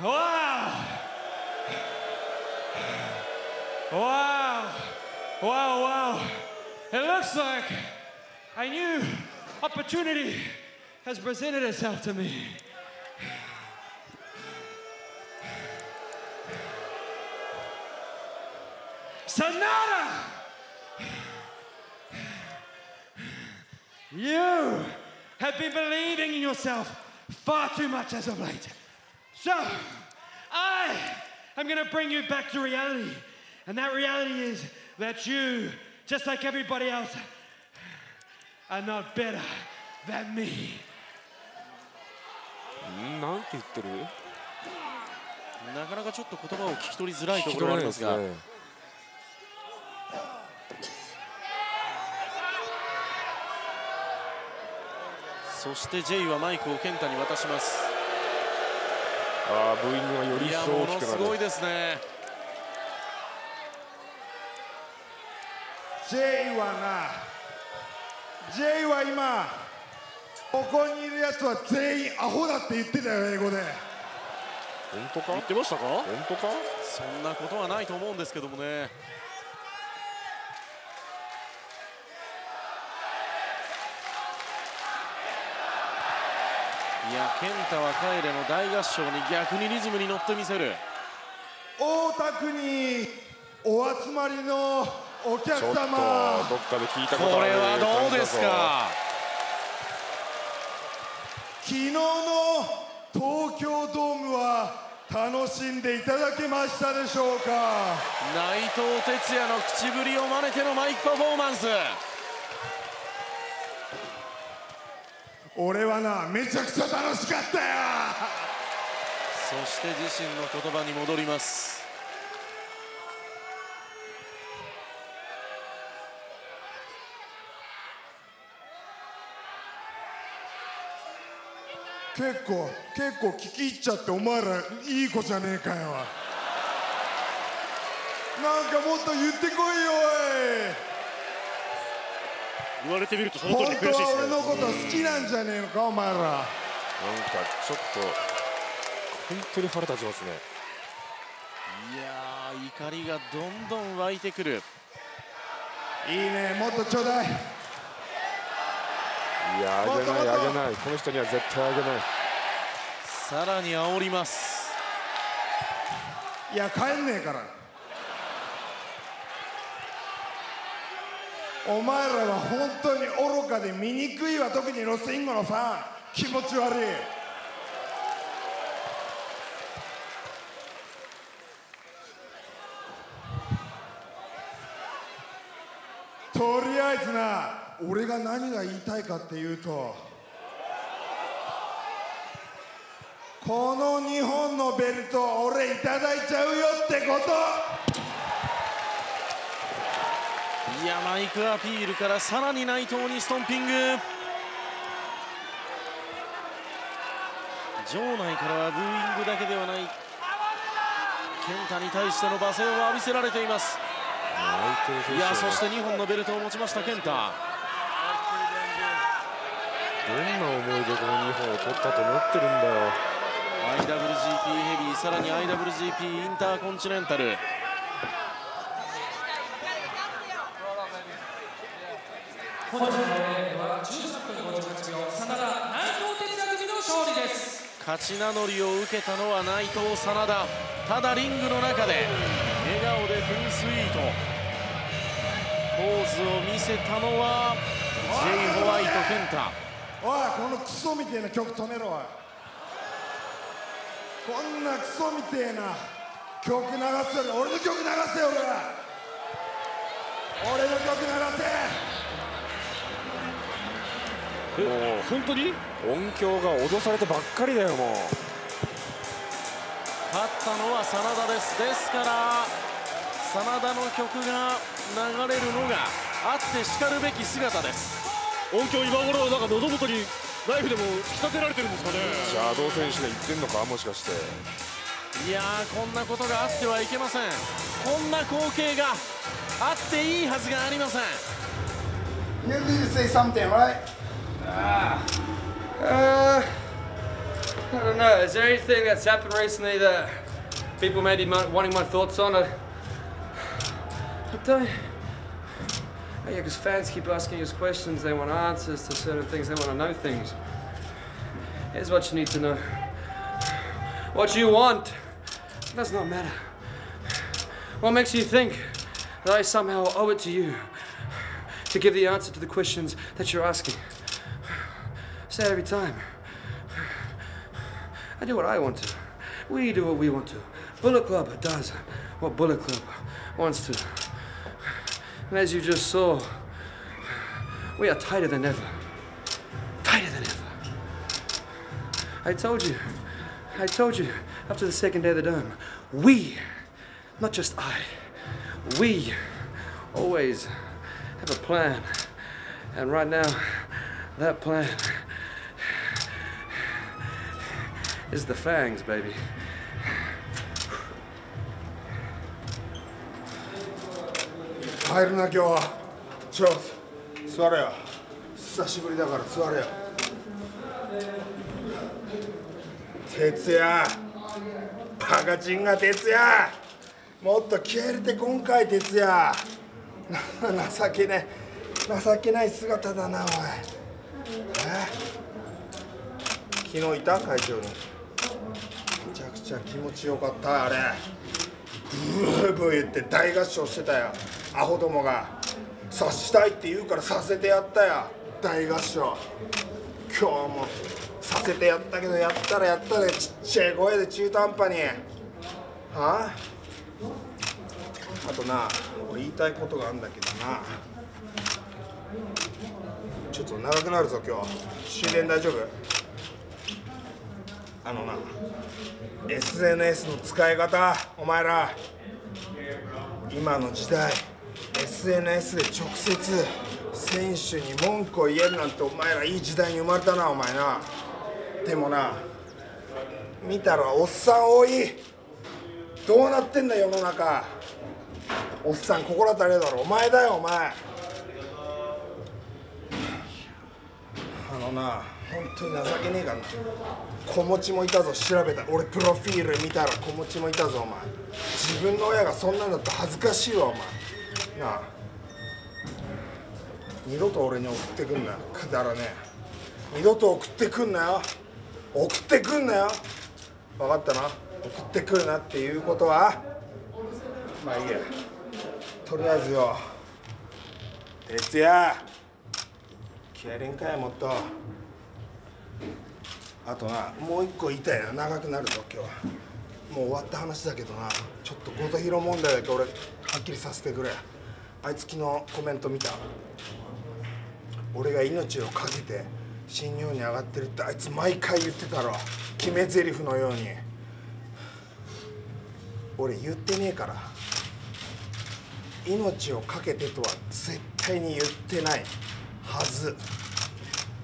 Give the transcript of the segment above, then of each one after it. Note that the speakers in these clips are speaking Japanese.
Wow! Wow! Wow, wow! It looks like a new opportunity has presented itself to me. Sonata! You have been believing in yourself far too much as of late. So, I am going to bring you back to reality. And that reality is that you, just like everybody else, are not better than me. んなんて言ってるなかなかちょっと言葉を聞き取りづらいところがありますがそして J はマイクを健太に渡しますああブーイングがより一層ものすごい大きくなる。ですね。J はな J は今ここにいるやつは全員アホだって言ってたよ英語で。本当か？言ってましたか？本当か？そんなことはないと思うんですけどもねいや健太は帰れの大合唱に逆にリズムに乗ってみせる。大田区にお集まりのお客ちょっとどっ様。かで聞いたことあるこれはどうですか？昨日の東京ドームは楽しんでいただけましたでしょうか？内藤哲也の口ぶりを真似てのマイクパフォーマンス俺はなめちゃくちゃ楽しかったよ。そして自身の言葉に戻ります。結構結構聞き入っちゃってお前らいい子じゃねえかよ。なんかもっと言ってこいよ言われてみるとその通りに悔しいですね。俺のこと好きなんじゃねえのかお前ら。なんかちょっと本当に腹立ちますね。いやー怒りがどんどん湧いてくる。いいねもっとちょうだい。いやあげないあげない。この人には絶対あげない。さらに煽ります。いや帰んねえからお前らは本当に愚かで醜いわ特にロスインゴのファン。気持ち悪い。とりあえずな俺が何が言いたいかっていうとこの2本のベルト俺いただいちゃうよってこと。マイクアピールからさらに内藤にストンピング。場内からはブーイングだけではない。健太に対しての罵声を浴びせられています。いやそして2本のベルトを持ちました健太どんな思いでこの2本を取ったと思ってるんだよ。IWGP ヘビーさらに IWGP インターコンチネンタル本日のレーンは13分58秒真田内藤哲也組の勝利です。勝ち名乗りを受けたのは内藤真田ただリングの中で笑顔でフルスイート。ポーズを見せたのは J ホワイト健太。おいこのクソみてえな曲止めろおい。こんなクソみてえな曲流すよ。り俺の曲流せよ俺俺の曲流せもう本当に？音響が脅されてばっかりだよもう。勝ったのは真田です。ですから真田の曲が流れるのがあってしかるべき姿です。音響今頃なんか喉元にナイフでも突き立てられてるんですかね。シャドウ選手が言ってんのかもしかして。いやーこんなことがあってはいけません。こんな光景があっていいはずがありません。You need to say something, right? Uh, I don't know. Is there anything that's happened recently that people may be wanting my thoughts on? I, I don't. Oh, yeah, because fans keep asking us questions. They want answers to certain things. They want to know things. Here's what you need to know. What you want does not matter. What makes you think that I somehow owe it to you to give the answer to the questions that you're asking? Say every time. I do what I want to. We do what we want to. Bullet Club does what Bullet Club wants to. And as you just saw, we are tighter than ever. Tighter than ever. I told you. I told you after the second day of the dome. We, not just I, we always have a plan. And right now, that plan is the fangs, baby. 入るな今日はちょ座れよ久しぶりだから座れよ哲也バカチンが哲也もっと気合い入れて今回哲也な情けね情けない姿だなおいえ昨日いた会長にめちゃ気持ちよかったあれ。ブーブー言って大合唱してたよ。アホどもが。さしたいって言うからさせてやったよ。大合唱。今日もさせてやったけどやったらやったでちっちゃい声で中途半端に。はあ？あとな俺言いたいことがあるんだけどな。ちょっと長くなるぞ今日。終電大丈夫？あのな SNS の使い方お前ら今の時代 SNS で直接選手に文句を言えるなんてお前らいい時代に生まれたなお前な。でもな見たらおっさん多い。どうなってんだ世の中。おっさん心当たりだろ。お前だよお前。あのな本当に情けねえからな子持ちもいたぞ調べた。俺プロフィール見たら子持ちもいたぞお前。自分の親がそんなんだって恥ずかしいわお前。なあ。二度と俺に送ってくんなよ。くだらねえ。二度と送ってくんなよ。送ってくんなよ。分かったな。送ってくるなっていうことは。まあいいや。とりあえずよ。哲也。気合い入れんかいもっとあとなもう一個言いたいな長くなるぞ今日は。もう終わった話だけどな。ちょっと後藤弘問題だけ俺はっきりさせてくれ。あいつ昨日コメント見た。俺が命を懸けて新日本に上がってるってあいつ毎回言ってたろ。決め台詞のように。俺言ってねえから。命を懸けてとは絶対に言ってないはず。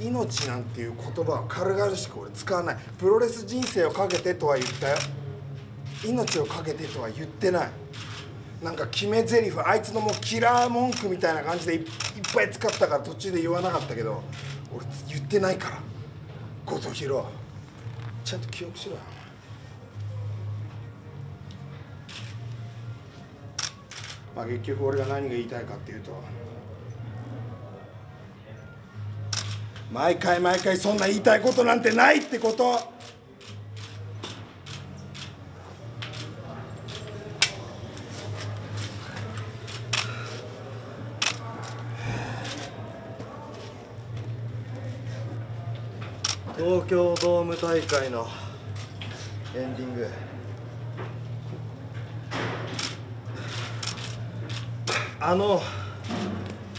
命なんていう言葉は軽々しく俺使わない。プロレス人生をかけてとは言ったよ。命を懸けてとは言ってない。なんか決め台詞あいつのもうキラー文句みたいな感じでいっぱい使ったから途中で言わなかったけど俺言ってないから。後藤弘ちゃんと記憶しろよ。まあ結局俺が何が言いたいかっていうと毎回毎回そんな言いたいことなんてないってこと。東京ドーム大会のエンディング。あの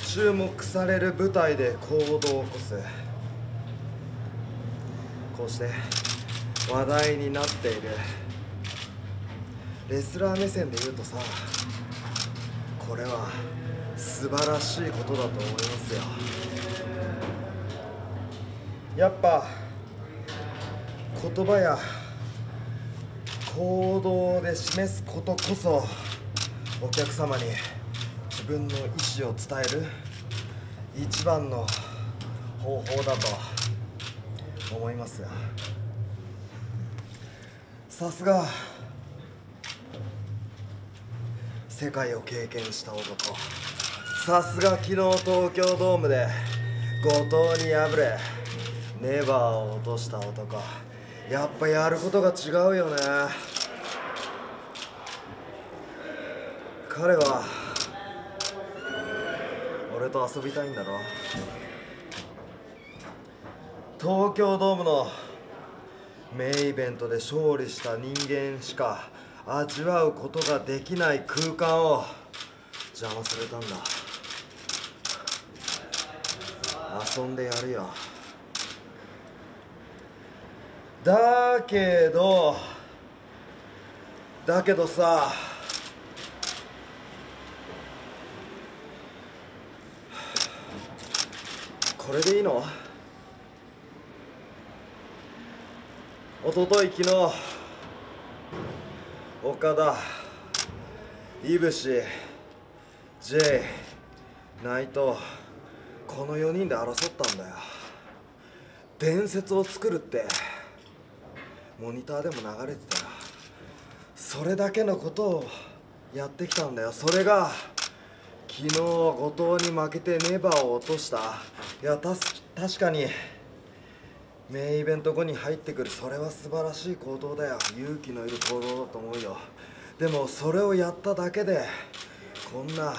注目される舞台で行動を起こす。こうして話題になっている。レスラー目線で言うとさこれは素晴らしいことだと思いますよ。やっぱ言葉や行動で示すことこそお客様に自分の意思を伝える一番の方法だと。思います。がさすが。世界を経験した男。さすが昨日東京ドームで後藤に敗れネバーを落とした男。やっぱやることが違うよね。彼は俺と遊びたいんだろ。東京ドームのメインイベントで勝利した人間しか味わうことができない空間を邪魔されたんだ。遊んでやるよ。だけどだけどさこれでいいの？おととい昨日岡田いぶし J 内藤この4人で争ったんだよ。伝説を作るってモニターでも流れてたよ。それだけのことをやってきたんだよ。それが昨日後藤に負けてネバーを落とした。いや確かにメインイベント後に入ってくるそれは素晴らしい行動だよ。勇気のいる行動だと思うよ。でもそれをやっただけでこんな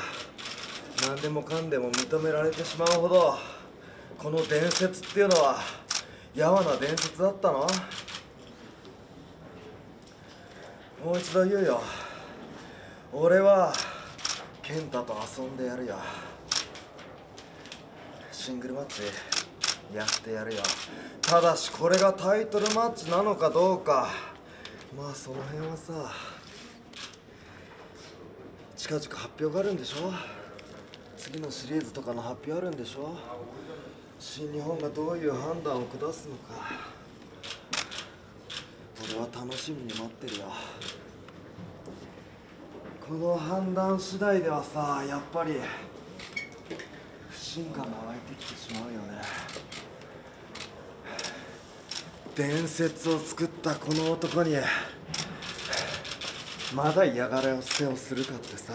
何でもかんでも認められてしまうほどこの伝説っていうのはやわな伝説だったの？もう一度言うよ。俺は健太と遊んでやるよ。シングルマッチ。やってやるよ。ただしこれがタイトルマッチなのかどうか。まあその辺はさ近々発表があるんでしょ。次のシリーズとかの発表あるんでしょ。新日本がどういう判断を下すのか。俺は楽しみに待ってるよ。この判断次第ではさやっぱり不信感が湧いてきてしまうよね。伝説を作ったこの男にまだ嫌がらせをするかってさ。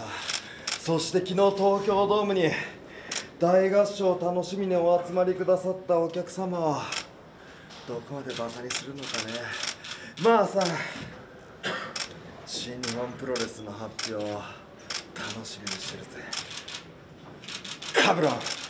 そして昨日東京ドームに大合唱楽しみにお集まりくださったお客様をどこまでバカにするのかね。まあさ新日本プロレスの発表を楽しみにしてるぜ。カブロン